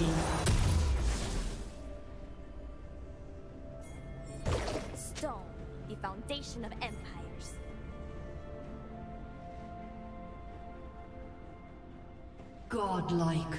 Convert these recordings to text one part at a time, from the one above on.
Dominating. Stone, the foundation of empires. Godlike.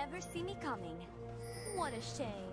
Never see me coming. What a shame.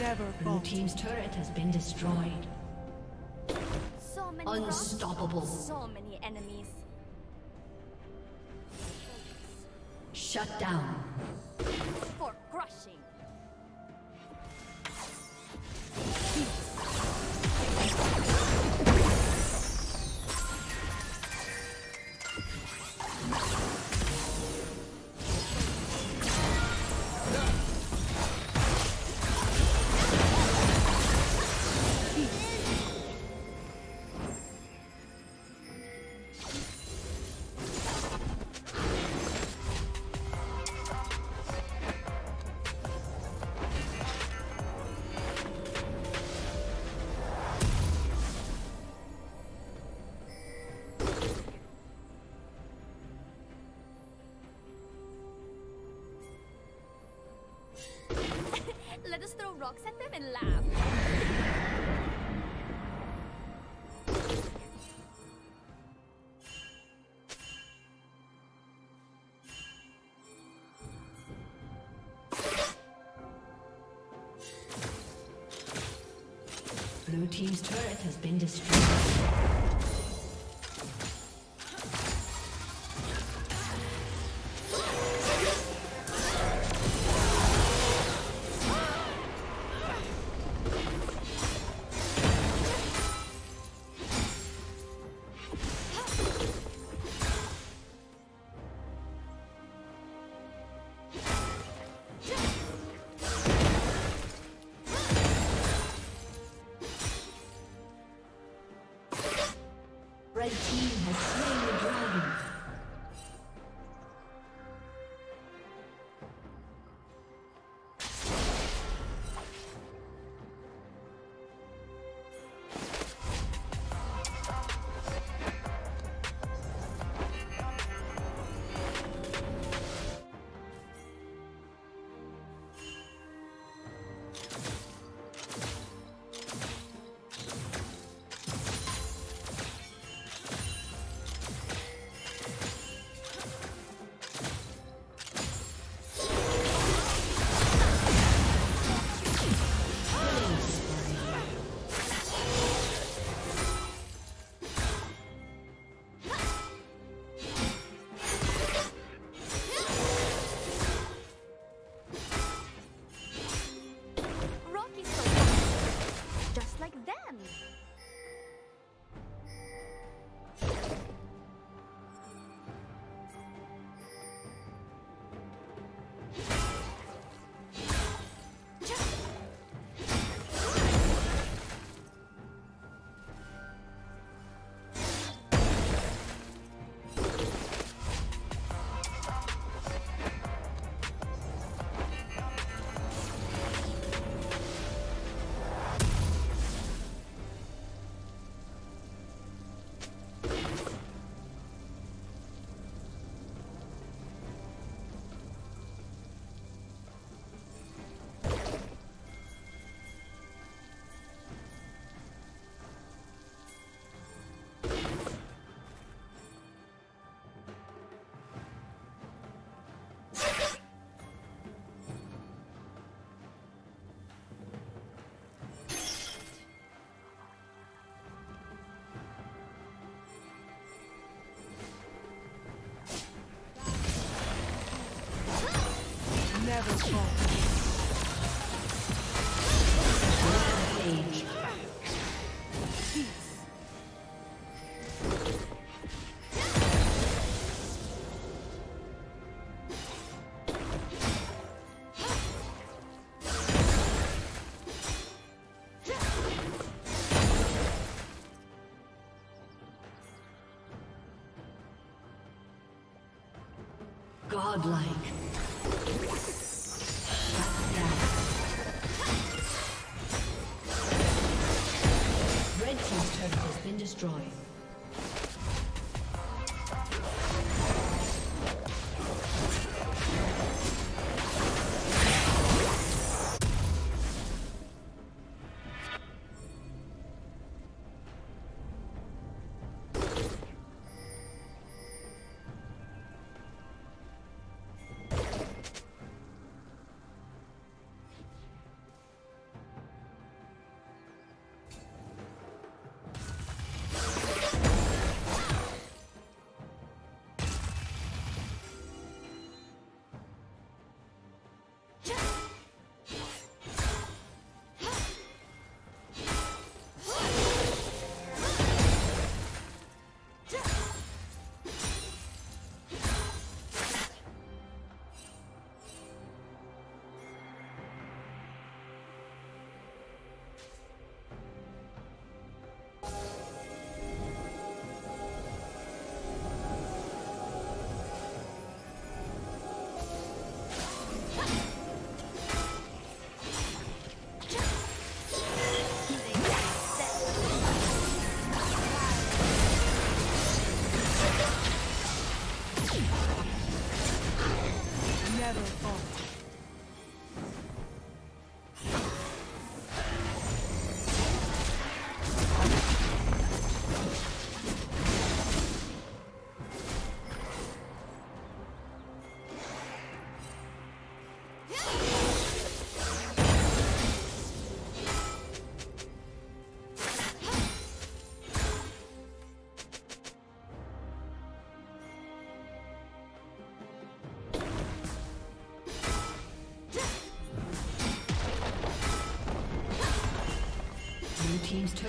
Never Blue team's turret has been destroyed. So many rocks, Unstoppable. So many enemies. Shut down. Rocks at them and laugh. Blue team's turret has been destroyed. Godlike.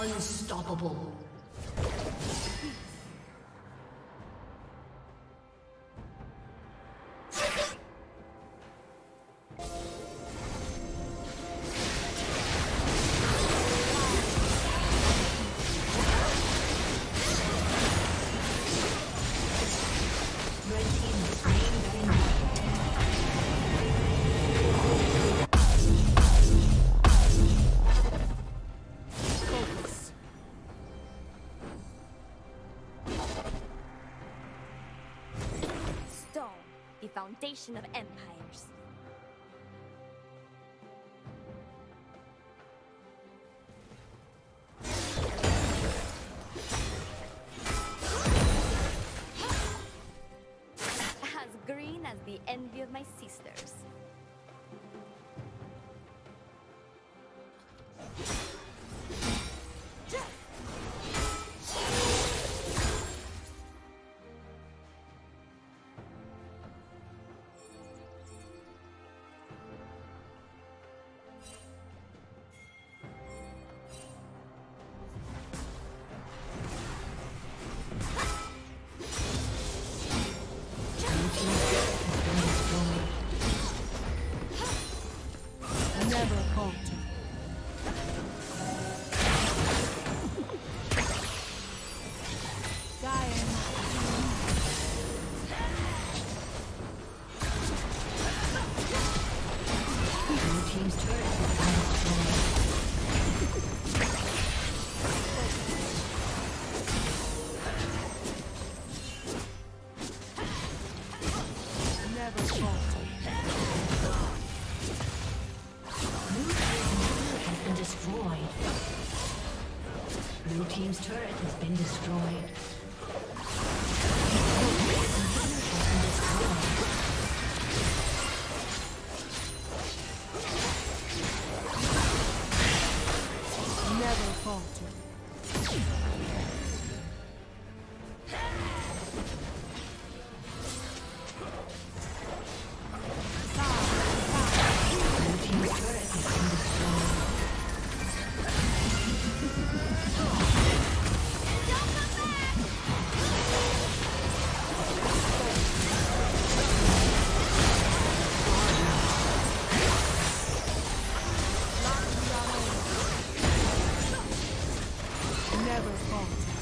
Unstoppable. Of empires. As green as the envy of my sisters. Destroyed. never falter.